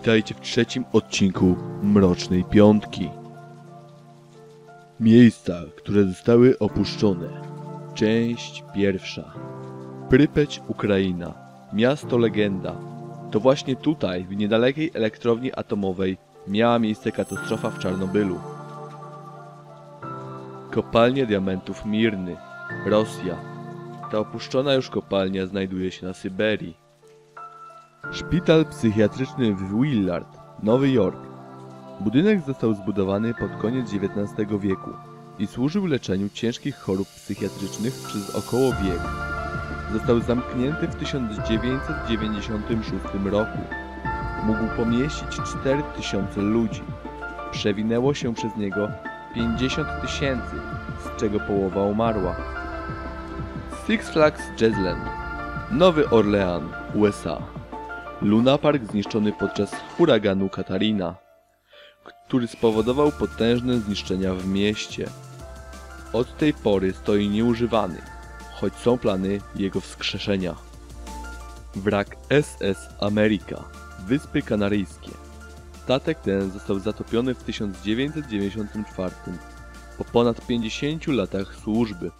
Witajcie w trzecim odcinku Mrocznej Piątki. Miejsca, które zostały opuszczone. Część pierwsza. Prypeć, Ukraina. Miasto legenda. To właśnie tutaj, w niedalekiej elektrowni atomowej, miała miejsce katastrofa w Czarnobylu. Kopalnia diamentów Mirny. Rosja. Ta opuszczona już kopalnia znajduje się na Syberii. Szpital psychiatryczny w Willard, Nowy Jork. Budynek został zbudowany pod koniec XIX wieku i służył leczeniu ciężkich chorób psychiatrycznych przez około wiek. Został zamknięty w 1996 roku. Mógł pomieścić 4000 ludzi. Przewinęło się przez niego 50 tysięcy, z czego połowa umarła. Six Flags Jazzland, Nowy Orlean, USA. Luna Park zniszczony podczas huraganu Katarina, który spowodował potężne zniszczenia w mieście. Od tej pory stoi nieużywany, choć są plany jego wskrzeszenia. Wrak SS America, Wyspy Kanaryjskie. Statek ten został zatopiony w 1994 po ponad 50 latach służby.